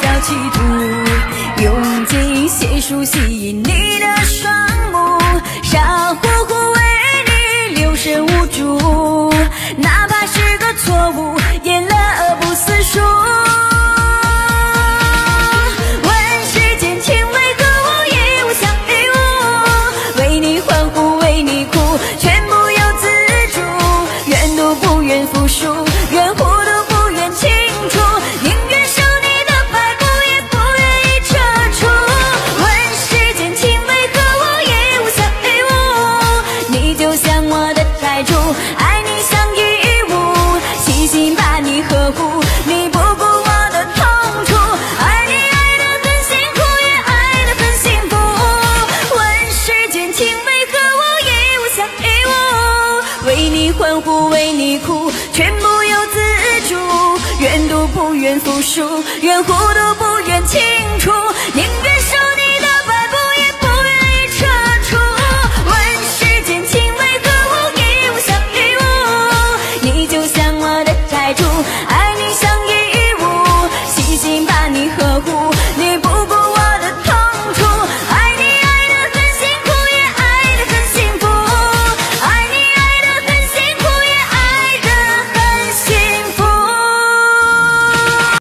小企图，用尽解数吸引你的双目，傻乎乎为你留神无助，哪怕是个错误，我的财主，爱你像义务，细心把你呵护，你不顾我的痛楚，爱你爱得很辛苦，也爱得很幸福。问世间情为何物，一物相一物，为你欢呼，为你哭，全不由自主，愿赌不愿服输，愿糊涂不愿清，呵护。